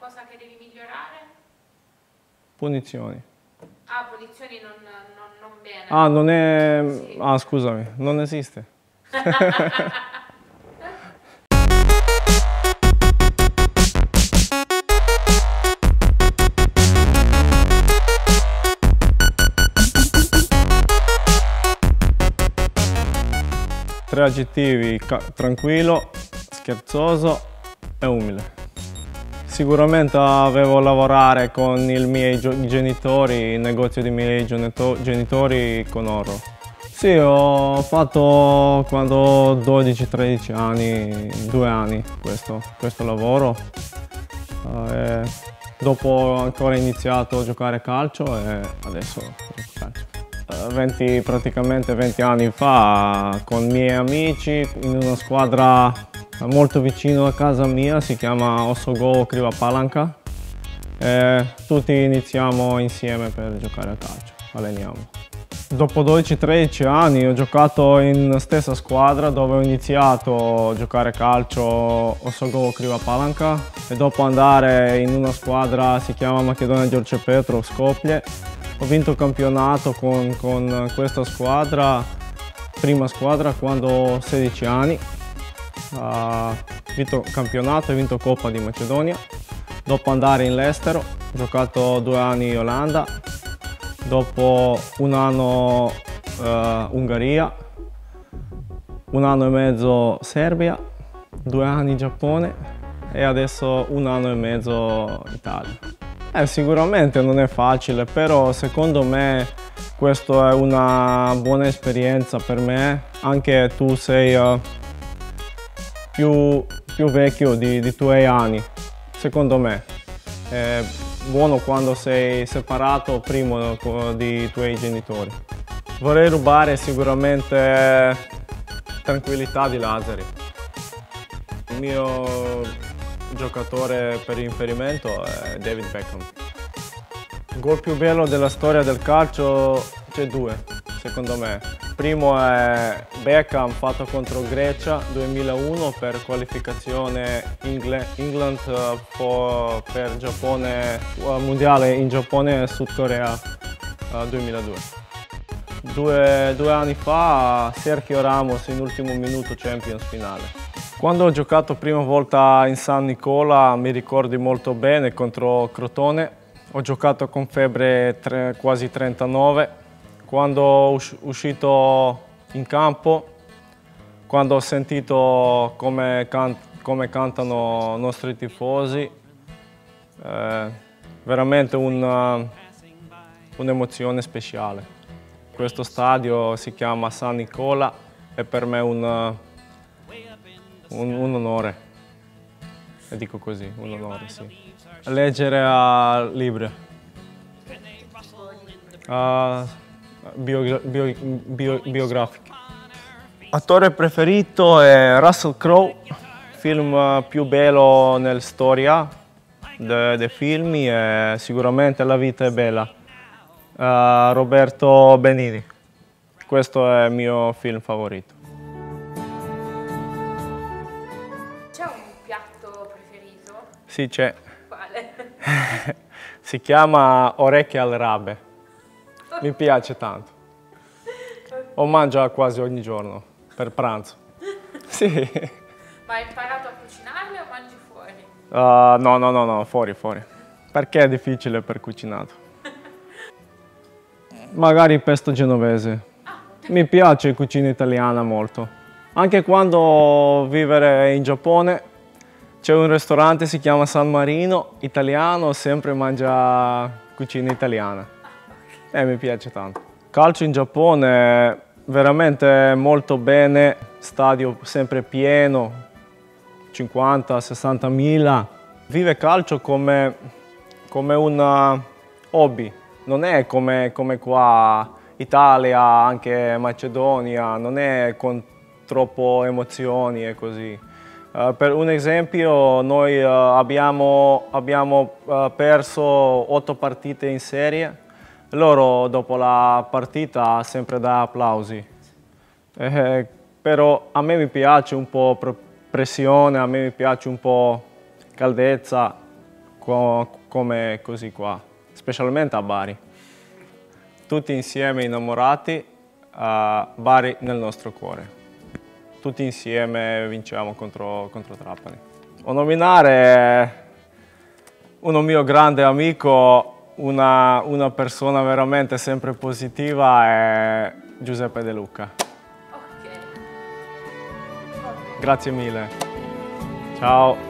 qualcosa che devi migliorare? Punizioni. Ah, punizioni non, non, non bene. Ah, non è... Sì. Ah, scusami, non esiste. Tre aggettivi, tranquillo, scherzoso e umile. Sicuramente avevo lavorare con i miei genitori, il negozio dei miei genito- genitori con oro. Sì, ho fatto quando ho 12-13 anni, due anni questo, questo lavoro. Eh, dopo ho ancora iniziato a giocare a calcio e adesso gioco calcio. Eh, 20, praticamente 20 anni fa con i miei amici in una squadra molto vicino a casa mia, si chiama Ossogo Kriva Palanca. E tutti iniziamo insieme per giocare a calcio, alleniamo. Dopo 12-13 anni ho giocato in stessa squadra dove ho iniziato a giocare a calcio Ossogo Kriva Palanca e dopo andare in una squadra si chiama Macedonia Giorgio Petro Skopje. Ho vinto il campionato con, con questa squadra, prima squadra quando ho 16 anni. Ha vinto campionato e vinto Coppa di Macedonia. Dopo andare in Lestero, ho giocato due anni in Olanda, dopo un anno eh, Ungheria, un anno e mezzo Serbia, due anni Giappone. E adesso un anno e mezzo Italia. Eh, sicuramente non è facile, però secondo me questa è una buona esperienza per me, anche tu sei eh, più, più vecchio di, di tuoi anni, secondo me. È buono quando sei separato prima dei tuoi genitori. Vorrei rubare sicuramente tranquillità di Lazzari. Il mio giocatore per riferimento è David Beckham. Il gol più bello della storia del calcio c'è due, secondo me. Primo è Beckham fatto contro Grecia 2001 per qualificazione Ingle- England eh, per Giappone, eh, mondiale in Giappone e Sud Corea eh, 2002. Due, due anni fa Sergio Ramos in ultimo minuto Champions finale. Quando ho giocato prima volta in San Nicola mi ricordi molto bene contro Crotone. Ho giocato con febbre tre- quasi 39. Quando usci- uscito in campo, quando ho sentito come, can- come cantano i nostri tifosi, eh, veramente un- un'emozione speciale. Questo stadio si chiama San Nicola e per me è un, un, un onore. E dico così, un onore, sì. Leggere a libri. Uh, bio- bio- bio- biografiche. Attore preferito è Russell Crowe, film più bello nella storia de- dei film è sicuramente La vita è bella. Eh, Roberto Benini. Questo è il mio film favorito. C'è un piatto preferito? Sì, c'è. Quale? Si chiama Orecchie al rabe. Mi piace tanto. Lo mangio quasi ogni giorno per pranzo. Sì. Ma hai imparato a cucinarle o mangi fuori? Uh, no, no, no, no, fuori, fuori. Perché è difficile per cucinato? Magari pesto genovese. Mi piace cucina italiana molto. Anche quando vivere in Giappone c'è un ristorante, si chiama San Marino, italiano, sempre mangia cucina italiana. E mi piace tanto. Calcio in Giappone veramente molto bene, stadio sempre pieno, 50-60 mila. Vive calcio come, come un uh, hobby, non è come, come qua Italia, anche Macedonia, non è con troppo emozioni e così. Uh, per un esempio, noi uh, abbiamo, abbiamo uh, perso otto partite in serie, loro dopo la partita sempre dà applausi. Eh, però a me mi piace un po' pre- pressione, a me mi piace un po' caldezza, co come così qua, specialmente a Bari. Tutti insieme innamorati, a Bari nel nostro cuore. Tutti insieme vinciamo contro, contro Trapani. Ho nominare uno mio grande amico, una, una persona veramente sempre positiva è Giuseppe De Luca. Ok. Grazie mille. Ciao.